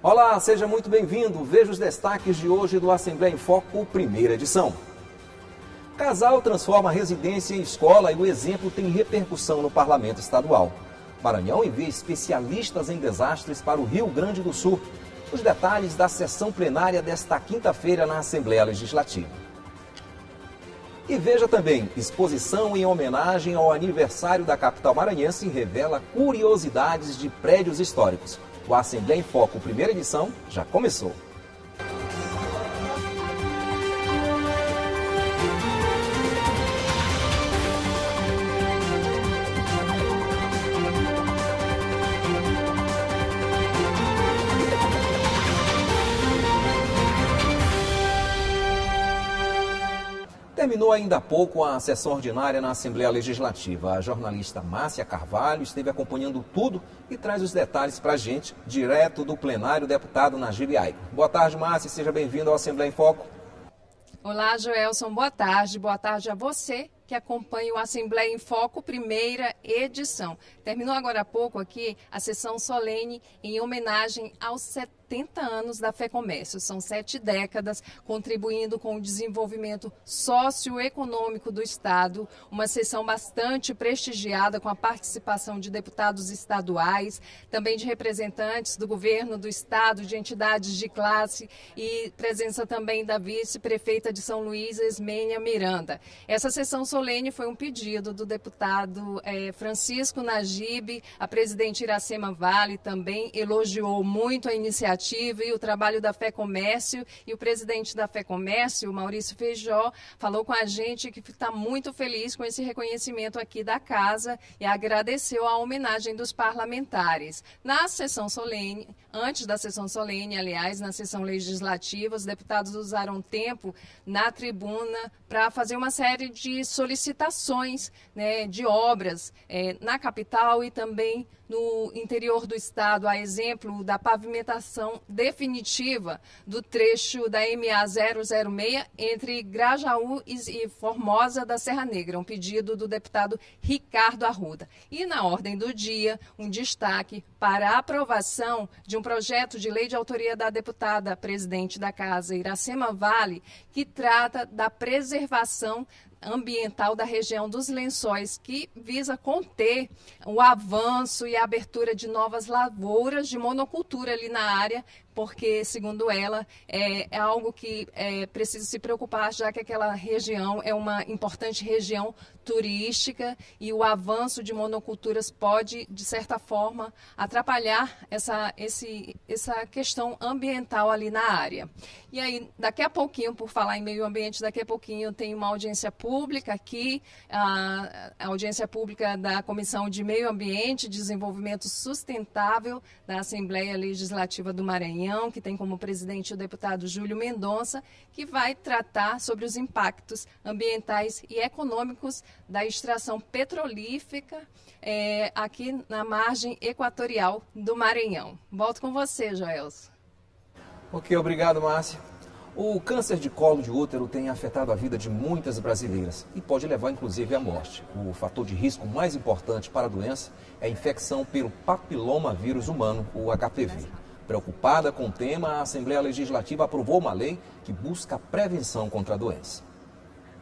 Olá, seja muito bem-vindo. Veja os destaques de hoje do Assembleia em Foco, primeira edição. Casal transforma residência em escola e o exemplo tem repercussão no parlamento estadual. Maranhão envia especialistas em desastres para o Rio Grande do Sul. Os detalhes da sessão plenária desta quinta-feira na Assembleia Legislativa. E veja também, exposição em homenagem ao aniversário da capital maranhense revela curiosidades de prédios históricos. O Assembleia em Foco, primeira edição, já começou. Terminou ainda há pouco a sessão ordinária na Assembleia Legislativa. A jornalista Márcia Carvalho esteve acompanhando tudo e traz os detalhes para a gente, direto do plenário deputado Najib Aico. Boa tarde, Márcia, seja bem-vindo ao Assembleia em Foco. Olá, Joelson, boa tarde. Boa tarde a você que acompanha o Assembleia em Foco, primeira edição. Terminou agora há pouco aqui a sessão solene em homenagem aos 70 anos da Fé Comércio. São sete décadas contribuindo com o desenvolvimento socioeconômico do Estado. Uma sessão bastante prestigiada com a participação de deputados estaduais, também de representantes do governo do Estado, de entidades de classe e presença também da vice-prefeita de São Luís, Esmênia Miranda. Essa sessão solene foi um pedido do deputado eh, Francisco Najib, a presidente Iracema Vale também elogiou muito a iniciativa e o trabalho da Fé Comércio. E o presidente da Fé Comércio, Maurício Feijó, falou com a gente que está muito feliz com esse reconhecimento aqui da casa e agradeceu a homenagem dos parlamentares. Na sessão solene, antes da sessão solene, aliás, na sessão legislativa, os deputados usaram tempo na tribuna para fazer uma série de solicitações né, de obras é, na capital e também no interior do estado, a exemplo da pavimentação definitiva do trecho da MA 006 entre Grajaú e Formosa da Serra Negra, um pedido do deputado Ricardo Arruda. E na ordem do dia, um destaque para a aprovação de um projeto de lei de autoria da deputada presidente da Casa, Iracema Vale, que trata da preservação ambiental da região dos lençóis, que visa conter o avanço e a abertura de novas lavouras de monocultura ali na área, porque, segundo ela, é, é algo que é preciso se preocupar, já que aquela região é uma importante região turística e o avanço de monoculturas pode, de certa forma, atrapalhar essa, esse, essa questão ambiental ali na área. E aí, daqui a pouquinho, por falar em meio ambiente, daqui a pouquinho tem uma audiência pública aqui, a, a audiência pública da Comissão de Meio Ambiente e Desenvolvimento Sustentável da Assembleia Legislativa do Maranhão que tem como presidente o deputado Júlio Mendonça, que vai tratar sobre os impactos ambientais e econômicos da extração petrolífera é, aqui na margem equatorial do Maranhão. Volto com você, Joelson. Ok, obrigado, Márcia. O câncer de colo de útero tem afetado a vida de muitas brasileiras e pode levar inclusive à morte. O fator de risco mais importante para a doença é a infecção pelo papiloma vírus humano, o HPV. Preocupada com o tema, a Assembleia Legislativa aprovou uma lei que busca prevenção contra a doença.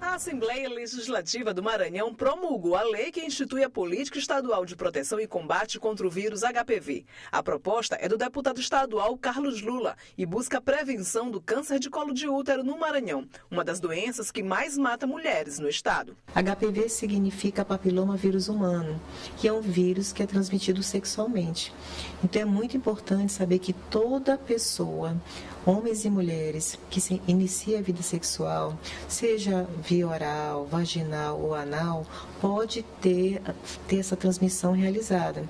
A Assembleia Legislativa do Maranhão promulgou a lei que institui a Política Estadual de Proteção e Combate contra o vírus HPV. A proposta é do deputado estadual Carlos Lula e busca a prevenção do câncer de colo de útero no Maranhão, uma das doenças que mais mata mulheres no estado. HPV significa papiloma vírus humano, que é um vírus que é transmitido sexualmente. Então é muito importante saber que toda pessoa homens e mulheres que se inicia a vida sexual, seja via oral, vaginal ou anal, pode ter, ter essa transmissão realizada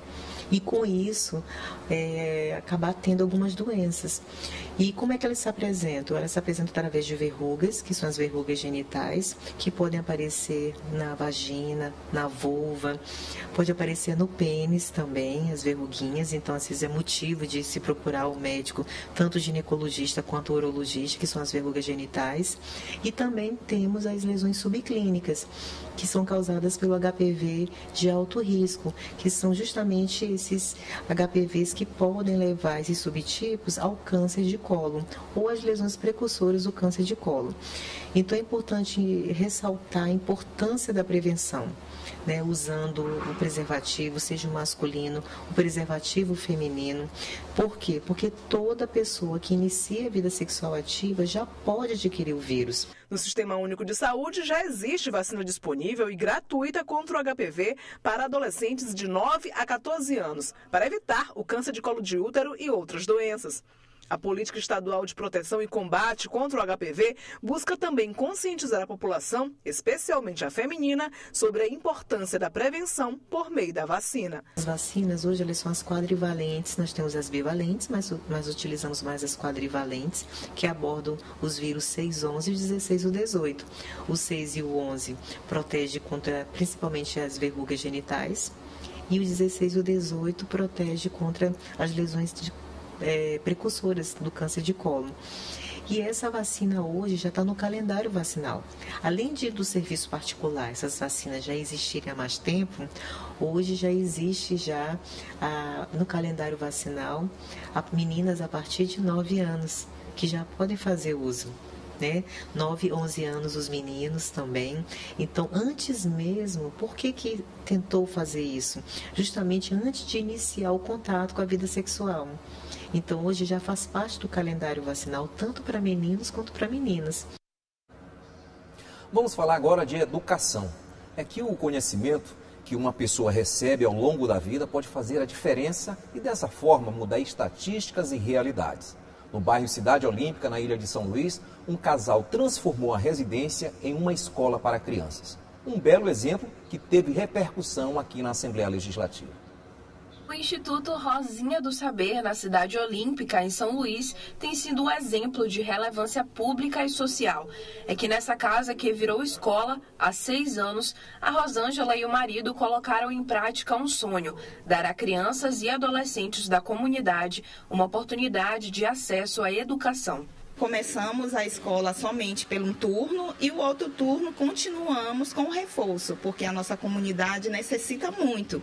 e com isso é, acabar tendo algumas doenças. E como é que elas se apresentam? Elas se apresentam através de verrugas, que são as verrugas genitais, que podem aparecer na vagina, na vulva, pode aparecer no pênis também, as verruguinhas, então às vezes é motivo de se procurar o médico, tanto ginecologista quanto urologista, que são as verrugas genitais. E também temos as lesões subclínicas, que são causadas pelo HPV de alto risco, que são justamente esses HPVs que podem levar esses subtipos ao câncer de colo ou às lesões precursoras do câncer de colo. Então é importante ressaltar a importância da prevenção né, usando o preservativo, seja o masculino, o preservativo feminino. Por quê? Porque toda pessoa que inicia a vida sexual ativa já pode adquirir o vírus. No Sistema Único de Saúde já existe vacina disponível e gratuita contra o HPV para adolescentes de 9 a 14 anos, para evitar o câncer de colo de útero e outras doenças. A Política Estadual de Proteção e Combate contra o HPV busca também conscientizar a população, especialmente a feminina, sobre a importância da prevenção por meio da vacina. As vacinas hoje elas são as quadrivalentes, nós temos as bivalentes, mas utilizamos mais as quadrivalentes, que abordam os vírus 6, 11, 16 e 18. O 6 e o 11 protege contra principalmente as verrugas genitais, e o 16 e o 18 protege contra as lesões de é, precursoras do câncer de colo. E essa vacina hoje já está no calendário vacinal. Além de do serviço particular, essas vacinas já existirem há mais tempo, hoje já existe já a, no calendário vacinal a, meninas a partir de 9 anos que já podem fazer uso né? 9, 11 anos os meninos também. Então, antes mesmo, por que que tentou fazer isso? Justamente antes de iniciar o contato com a vida sexual. Então, hoje já faz parte do calendário vacinal tanto para meninos quanto para meninas. Vamos falar agora de educação. É que o conhecimento que uma pessoa recebe ao longo da vida pode fazer a diferença e dessa forma mudar estatísticas e realidades. No bairro Cidade Olímpica, na ilha de São Luís, um casal transformou a residência em uma escola para crianças. Um belo exemplo que teve repercussão aqui na Assembleia Legislativa. O Instituto Rosinha do Saber, na cidade olímpica, em São Luís, tem sido um exemplo de relevância pública e social. É que nessa casa, que virou escola há seis anos, a Rosângela e o marido colocaram em prática um sonho: dar a crianças e adolescentes da comunidade uma oportunidade de acesso à educação. Começamos a escola somente pelo um turno e o outro turno continuamos com o reforço, porque a nossa comunidade necessita muito.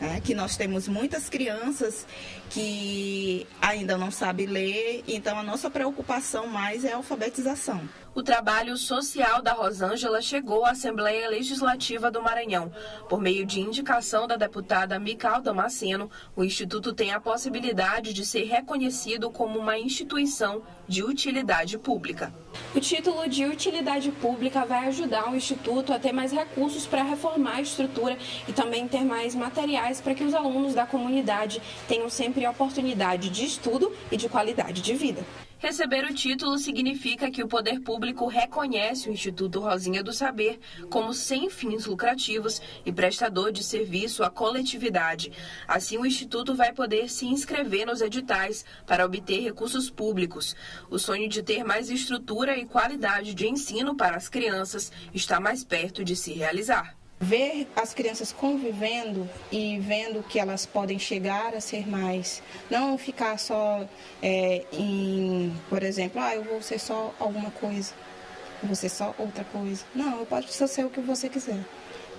Né? Que nós temos muitas crianças que ainda não sabem ler, então a nossa preocupação mais é a alfabetização o trabalho social da Rosângela chegou à Assembleia Legislativa do Maranhão. Por meio de indicação da deputada Mical Damasceno, o Instituto tem a possibilidade de ser reconhecido como uma instituição de utilidade pública. O título de utilidade pública vai ajudar o Instituto a ter mais recursos para reformar a estrutura e também ter mais materiais para que os alunos da comunidade tenham sempre oportunidade de estudo e de qualidade de vida. Receber o título significa que o poder público reconhece o Instituto Rosinha do Saber como sem fins lucrativos e prestador de serviço à coletividade. Assim, o Instituto vai poder se inscrever nos editais para obter recursos públicos. O sonho de ter mais estrutura e qualidade de ensino para as crianças está mais perto de se realizar ver as crianças convivendo e vendo que elas podem chegar a ser mais, não ficar só é, em, por exemplo, ah, eu vou ser só alguma coisa, eu vou ser só outra coisa. Não, eu posso ser o que você quiser.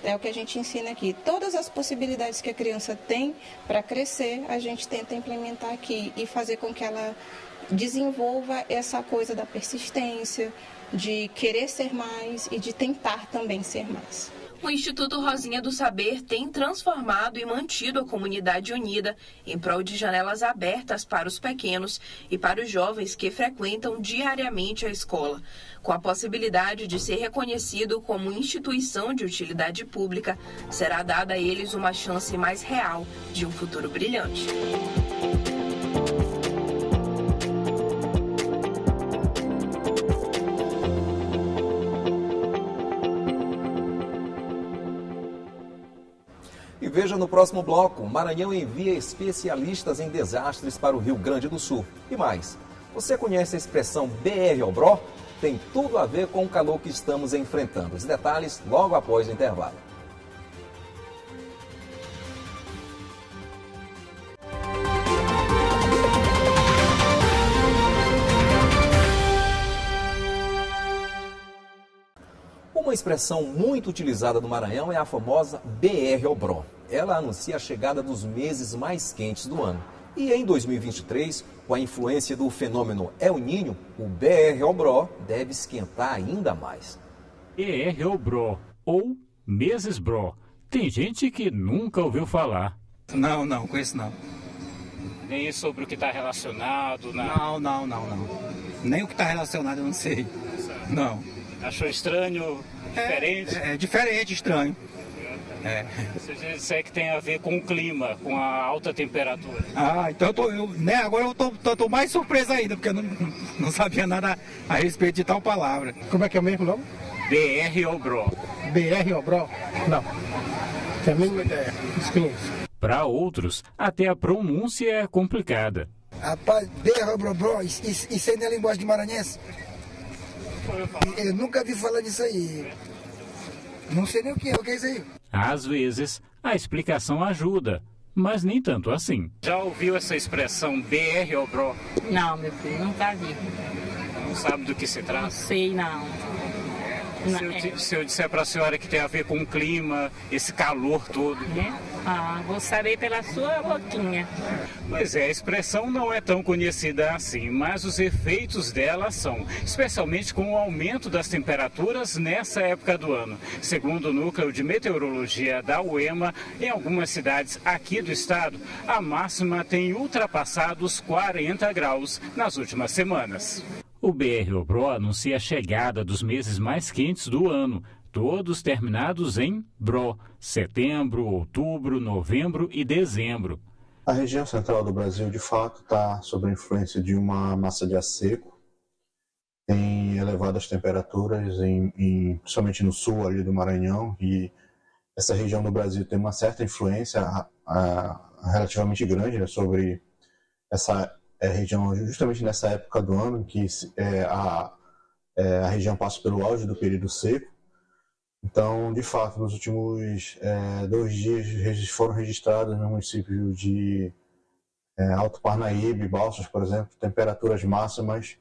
É o que a gente ensina aqui. Todas as possibilidades que a criança tem para crescer, a gente tenta implementar aqui e fazer com que ela desenvolva essa coisa da persistência, de querer ser mais e de tentar também ser mais. O Instituto Rosinha do Saber tem transformado e mantido a comunidade unida em prol de janelas abertas para os pequenos e para os jovens que frequentam diariamente a escola. Com a possibilidade de ser reconhecido como instituição de utilidade pública, será dada a eles uma chance mais real de um futuro brilhante. Veja no próximo bloco: Maranhão envia especialistas em desastres para o Rio Grande do Sul. E mais, você conhece a expressão BR Obró? Tem tudo a ver com o calor que estamos enfrentando. Os detalhes logo após o intervalo. Expressão muito utilizada no Maranhão é a famosa BR-Obró. Ela anuncia a chegada dos meses mais quentes do ano. E em 2023, com a influência do fenômeno El Ninho, o BR-Obró deve esquentar ainda mais. BR-Obró ou Meses Bro. Tem gente que nunca ouviu falar. Não, não, conheço não. Nem sobre o que está relacionado, não. Não, não, não, não. Nem o que está relacionado eu não sei. Não. Achou estranho, diferente? É, é diferente, estranho. É. Você disser que tem a ver com o clima, com a alta temperatura. Ah, então eu tô, eu, né, agora eu tô, tô, tô, mais surpreso ainda, porque eu não, não sabia nada a respeito de tal palavra. Como é que é o mesmo nome? BR Obró. BR Obró? Não. Tem a mesma ideia. Para outros, até a pronúncia é complicada. Rapaz, BR Obró, isso, isso aí não é linguagem de maranhense? Eu nunca vi falar disso aí. Não sei nem o que é, o que é isso aí? Às vezes, a explicação ajuda, mas nem tanto assim. Já ouviu essa expressão BR Obró? Não, meu filho, nunca vi. Não sabe do que se trata? Não sei, não. Se eu, se eu disser para a senhora que tem a ver com o clima, esse calor todo. É? Ah, vou saber pela sua boquinha. Pois é, a expressão não é tão conhecida assim, mas os efeitos dela são, especialmente com o aumento das temperaturas nessa época do ano. Segundo o Núcleo de Meteorologia da UEMA, em algumas cidades aqui do estado, a máxima tem ultrapassado os 40 graus nas últimas semanas. O BR-Obro anuncia a chegada dos meses mais quentes do ano, todos terminados em Bro, setembro, outubro, novembro e dezembro. A região central do Brasil, de fato, está sob a influência de uma massa de ar seco. Tem elevadas temperaturas, em, em, principalmente no sul ali do Maranhão, e essa região do Brasil tem uma certa influência a, a, relativamente grande né, sobre essa é, região justamente nessa época do ano que é, a, é, a região passa pelo auge do período seco. Então, de fato, nos últimos é, dois dias foram registrados no município de é, Alto Parnaíbe, Balsas, por exemplo, temperaturas máximas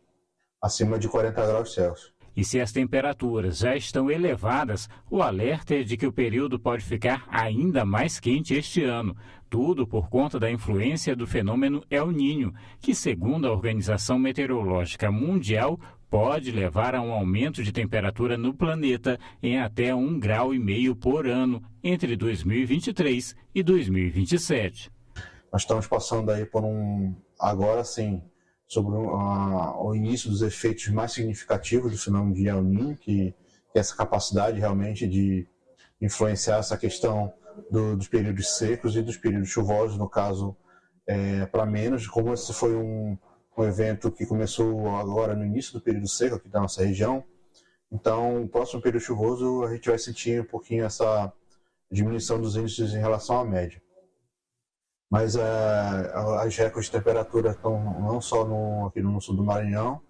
acima de 40 graus Celsius. E se as temperaturas já estão elevadas, o alerta é de que o período pode ficar ainda mais quente este ano. Tudo por conta da influência do fenômeno El Ninho, que, segundo a Organização Meteorológica Mundial, pode levar a um aumento de temperatura no planeta em até um grau e meio por ano entre 2023 e 2027. Nós estamos passando aí por um, agora sim, sobre o início dos efeitos mais significativos do fenômeno de El Niño, que, que essa capacidade realmente de influenciar essa questão do, dos períodos secos e dos períodos chuvosos, no caso, é, para menos, como esse foi um, um evento que começou agora no início do período seco aqui da nossa região, então, o próximo período chuvoso, a gente vai sentir um pouquinho essa diminuição dos índices em relação à média. Mas é, as recordes de temperatura estão não só no, aqui no sul do Maranhão,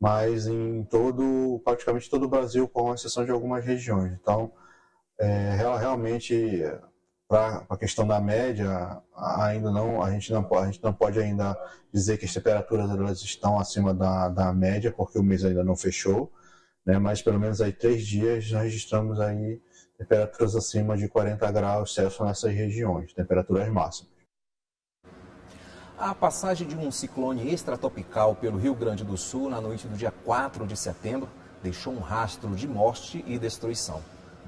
mas em todo, praticamente todo o Brasil, com exceção de algumas regiões. Então, é, realmente, para a questão da média, ainda não, a gente não, a gente não pode ainda dizer que as temperaturas elas estão acima da, da média, porque o mês ainda não fechou, né? mas pelo menos aí três dias nós registramos aí temperaturas acima de 40 graus Celsius nessas regiões, temperaturas máximas. A passagem de um ciclone extratropical pelo Rio Grande do Sul na noite do dia 4 de setembro deixou um rastro de morte e destruição.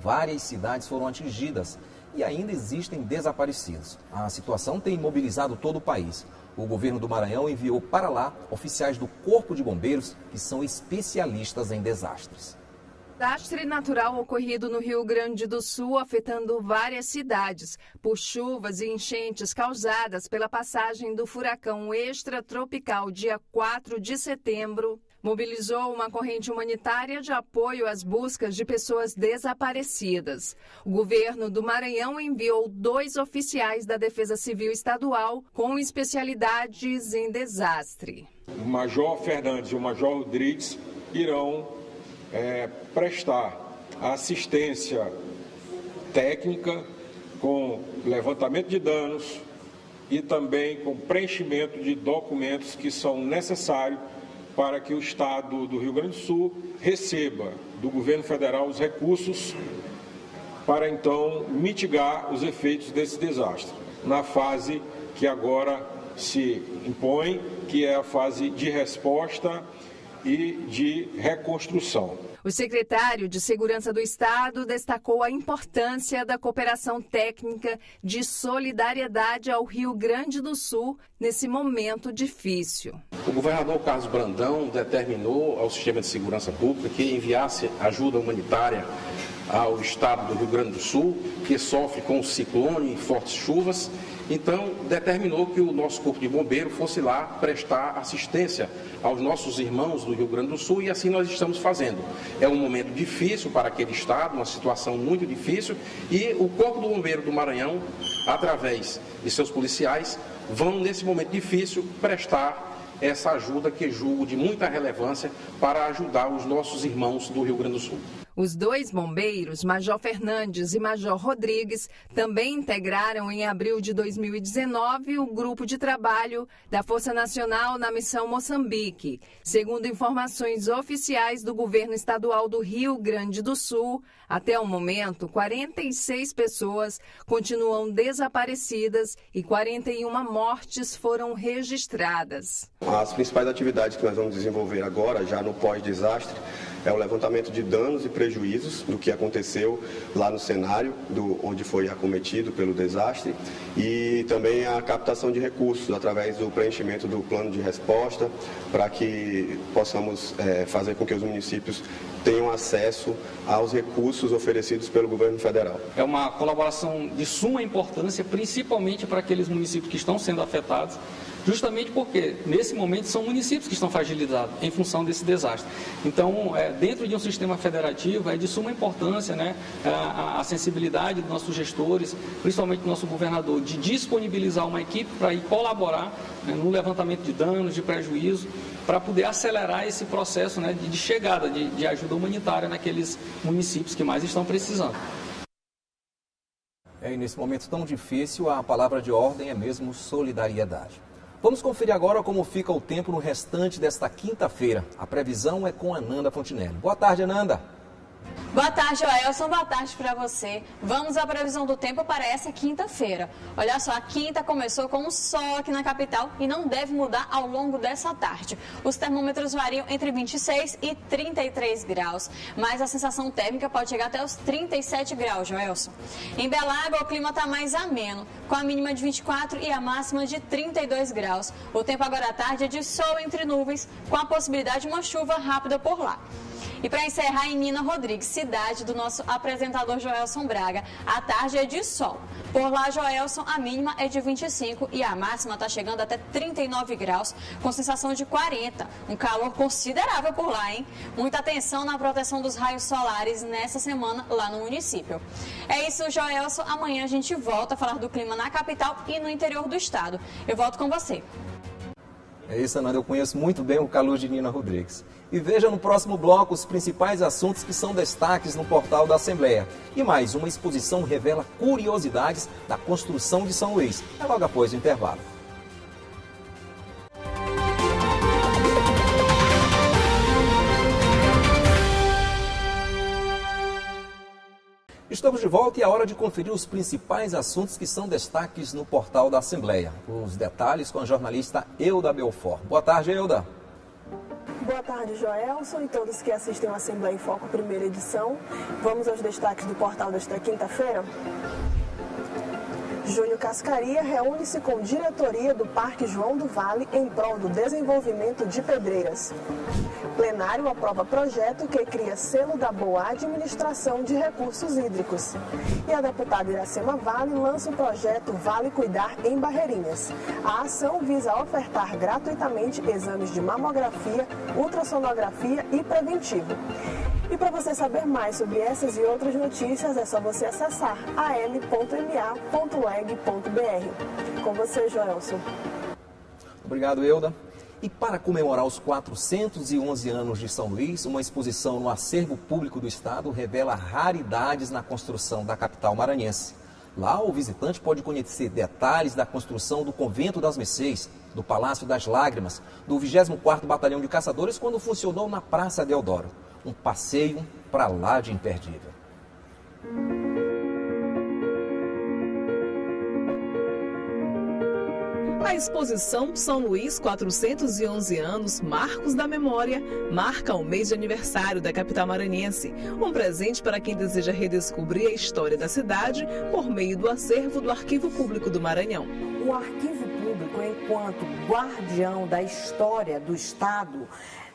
Várias cidades foram atingidas e ainda existem desaparecidos. A situação tem mobilizado todo o país. O governo do Maranhão enviou para lá oficiais do Corpo de Bombeiros que são especialistas em desastres. Desastre natural ocorrido no Rio Grande do Sul, afetando várias cidades, por chuvas e enchentes causadas pela passagem do furacão extratropical dia 4 de setembro, mobilizou uma corrente humanitária de apoio às buscas de pessoas desaparecidas. O governo do Maranhão enviou dois oficiais da Defesa Civil Estadual com especialidades em desastre. O Major Fernandes e o Major Rodrigues irão é, prestar assistência técnica com levantamento de danos e também com preenchimento de documentos que são necessários para que o Estado do Rio Grande do Sul receba do governo federal os recursos para então mitigar os efeitos desse desastre, na fase que agora se impõe, que é a fase de resposta e de reconstrução. O secretário de Segurança do Estado destacou a importância da cooperação técnica de solidariedade ao Rio Grande do Sul nesse momento difícil. O governador Carlos Brandão determinou ao sistema de segurança pública que enviasse ajuda humanitária ao estado do Rio Grande do Sul, que sofre com ciclone e fortes chuvas então, determinou que o nosso Corpo de Bombeiro fosse lá prestar assistência aos nossos irmãos do Rio Grande do Sul e assim nós estamos fazendo. É um momento difícil para aquele estado, uma situação muito difícil e o Corpo do Bombeiro do Maranhão, através de seus policiais, vão nesse momento difícil prestar essa ajuda que julgo de muita relevância para ajudar os nossos irmãos do Rio Grande do Sul. Os dois bombeiros, Major Fernandes e Major Rodrigues, também integraram em abril de 2019 o grupo de trabalho da Força Nacional na missão Moçambique. Segundo informações oficiais do governo estadual do Rio Grande do Sul, até o momento, 46 pessoas continuam desaparecidas e 41 mortes foram registradas. As principais atividades que nós vamos desenvolver agora, já no pós-desastre, é o levantamento de danos e prejuízos do que aconteceu lá no cenário, do, onde foi acometido pelo desastre, e também a captação de recursos através do preenchimento do plano de resposta, para que possamos é, fazer com que os municípios tenham acesso aos recursos oferecidos pelo governo federal. É uma colaboração de suma importância, principalmente para aqueles municípios que estão sendo afetados justamente porque nesse momento são municípios que estão fragilizados em função desse desastre. Então, é, dentro de um sistema federativo, é de suma importância né, a, a sensibilidade dos nossos gestores, principalmente do nosso governador, de disponibilizar uma equipe para ir colaborar né, no levantamento de danos, de prejuízo, para poder acelerar esse processo né, de, de chegada de, de ajuda humanitária naqueles municípios que mais estão precisando. É, e nesse momento tão difícil, a palavra de ordem é mesmo solidariedade. Vamos conferir agora como fica o tempo no restante desta quinta-feira. A previsão é com Ananda Fontinelli. Boa tarde, Ananda. Boa tarde, Joelson. Boa tarde para você. Vamos à previsão do tempo para essa quinta-feira. Olha só, a quinta começou com um sol aqui na capital e não deve mudar ao longo dessa tarde. Os termômetros variam entre 26 e 33 graus, mas a sensação térmica pode chegar até os 37 graus, Joelson. Em Belágua, o clima está mais ameno, com a mínima de 24 e a máxima de 32 graus. O tempo agora à tarde é de sol entre nuvens, com a possibilidade de uma chuva rápida por lá. E para encerrar, em Nina Rodrigues, cidade do nosso apresentador Joelson Braga, a tarde é de sol. Por lá, Joelson, a mínima é de 25 e a máxima está chegando até 39 graus, com sensação de 40. Um calor considerável por lá, hein? Muita atenção na proteção dos raios solares nessa semana lá no município. É isso, Joelson. Amanhã a gente volta a falar do clima na capital e no interior do estado. Eu volto com você. É isso, Ananda. Eu conheço muito bem o calor de Nina Rodrigues. E veja no próximo bloco os principais assuntos que são destaques no portal da Assembleia. E mais, uma exposição revela curiosidades da construção de São Luís. É logo após o intervalo. Estamos de volta e é hora de conferir os principais assuntos que são destaques no portal da Assembleia. Os detalhes com a jornalista Euda Belfort. Boa tarde, Euda. Boa tarde, Joelson e todos que assistem ao Assembleia em Foco, primeira edição. Vamos aos destaques do portal desta quinta-feira. Júnior Cascaria reúne-se com diretoria do Parque João do Vale em prol do desenvolvimento de pedreiras. Plenário aprova projeto que cria selo da boa administração de recursos hídricos. E a deputada Iracema Vale lança o projeto Vale Cuidar em Barreirinhas. A ação visa ofertar gratuitamente exames de mamografia, ultrassonografia e preventivo. E para você saber mais sobre essas e outras notícias, é só você acessar al.ma.leg.br. Com você, Joelson. Obrigado, Euda. E para comemorar os 411 anos de São Luís, uma exposição no acervo público do Estado revela raridades na construção da capital maranhense. Lá, o visitante pode conhecer detalhes da construção do Convento das Mercês, do Palácio das Lágrimas, do 24º Batalhão de Caçadores, quando funcionou na Praça Deodoro. Um passeio para lá de imperdível. A exposição São Luís 411 anos, Marcos da Memória, marca o mês de aniversário da capital maranhense. Um presente para quem deseja redescobrir a história da cidade por meio do acervo do Arquivo Público do Maranhão. O Arquivo Público, enquanto guardião da história do Estado,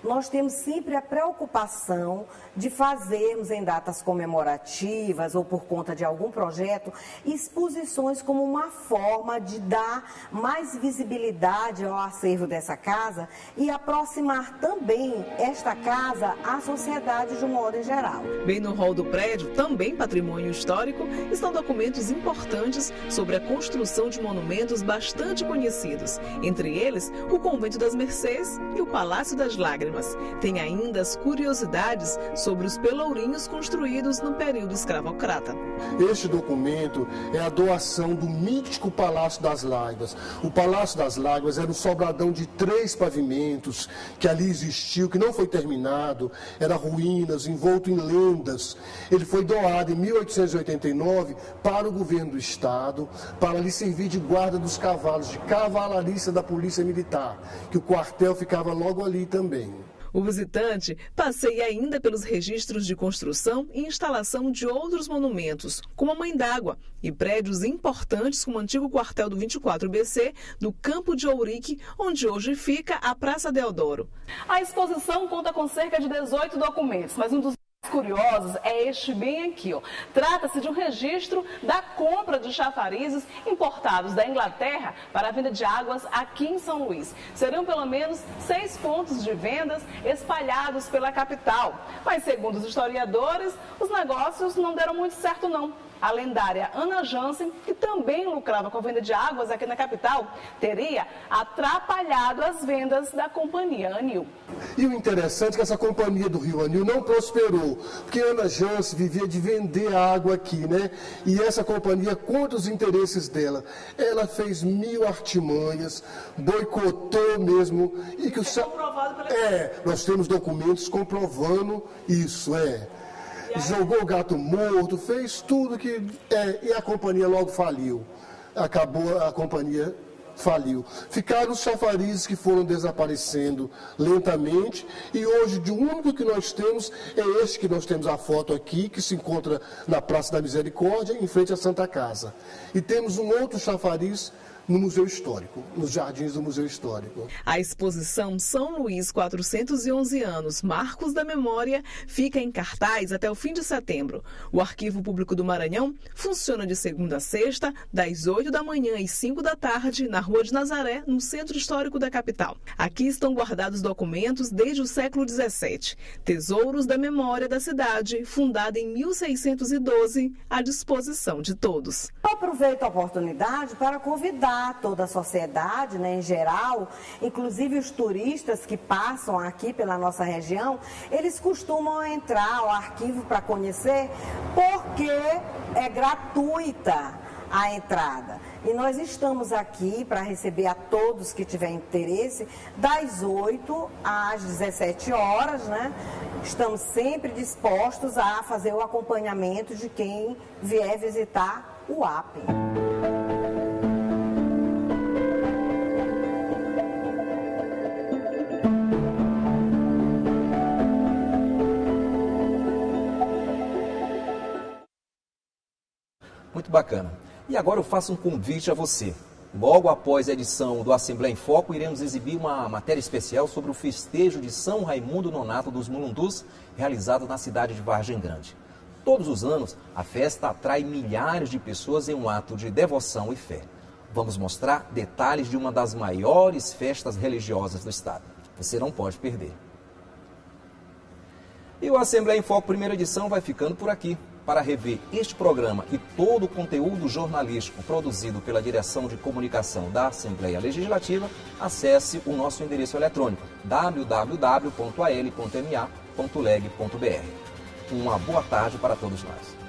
nós temos sempre a preocupação de fazermos em datas comemorativas ou por conta de algum projeto exposições como uma forma de dar mais visibilidade ao acervo dessa casa e aproximar também esta casa à sociedade de um modo em geral. Bem no hall do prédio, também patrimônio histórico, estão documentos importantes sobre a construção de monumentos bastante conhecidos, entre eles o Convento das Mercês e o Palácio das Lágrimas. Tem ainda as curiosidades sobre os pelourinhos construídos no período escravocrata. Este documento é a doação do mítico Palácio das Lágrimas. O Palácio das Lágrimas era um sobradão de três pavimentos que ali existiu, que não foi terminado, era ruínas, envolto em lendas. Ele foi doado em 1889 para o governo do estado, para lhe servir de guarda dos cavalos, de cavalariça da Polícia Militar, que o quartel ficava logo ali também. O visitante passeia ainda pelos registros de construção e instalação de outros monumentos, como a Mãe d'Água, e prédios importantes como o antigo quartel do 24BC do Campo de Ourique, onde hoje fica a Praça Deodoro. A exposição conta com cerca de 18 documentos, mas um dos curiosos é este bem aqui. Trata-se de um registro da compra de chafarizes importados da Inglaterra para a venda de águas aqui em São Luís. Serão pelo menos seis pontos de vendas espalhados pela capital. Mas, segundo os historiadores, os negócios não deram muito certo não. A lendária Ana Jansen, que também lucrava com a venda de águas aqui na capital, teria atrapalhado as vendas da companhia Anil. E o interessante é que essa companhia do Rio Anil não prosperou, porque Ana Jansen vivia de vender água aqui, né? E essa companhia, contra os interesses dela, ela fez mil artimanhas, boicotou mesmo. E que o... É comprovado pela... É, nós temos documentos comprovando isso, é jogou o gato morto, fez tudo que. É, e a companhia logo faliu. Acabou a companhia faliu. Ficaram os chafarizes que foram desaparecendo lentamente e hoje o único que nós temos é este que nós temos a foto aqui, que se encontra na Praça da Misericórdia, em frente à Santa Casa. E temos um outro chafariz no Museu Histórico, nos jardins do Museu Histórico. A exposição São Luís 411 anos, Marcos da Memória, fica em cartaz até o fim de setembro. O Arquivo Público do Maranhão funciona de segunda a sexta, das 8 da manhã às 5 da tarde, na Rua de Nazaré, no Centro Histórico da capital. Aqui estão guardados documentos desde o século XVII, tesouros da memória da cidade, fundada em 1612, à disposição de todos. Eu aproveito a oportunidade para convidar toda a sociedade, né, em geral, inclusive os turistas que passam aqui pela nossa região, eles costumam entrar ao arquivo para conhecer porque é gratuita a entrada. E nós estamos aqui para receber a todos que tiverem interesse, das 8 às 17 horas, né? Estamos sempre dispostos a fazer o acompanhamento de quem vier visitar o AP. Bacana. E agora eu faço um convite a você. Logo após a edição do Assembleia em Foco, iremos exibir uma matéria especial sobre o festejo de São Raimundo Nonato dos Mulundus, realizado na cidade de Vargem Grande. Todos os anos, a festa atrai milhares de pessoas em um ato de devoção e fé. Vamos mostrar detalhes de uma das maiores festas religiosas do estado. Você não pode perder. E o Assembleia em Foco, primeira edição, vai ficando por aqui. Para rever este programa e todo o conteúdo jornalístico produzido pela Direção de Comunicação da Assembleia Legislativa, acesse o nosso endereço eletrônico www.al.ma.leg.br. Uma boa tarde para todos nós.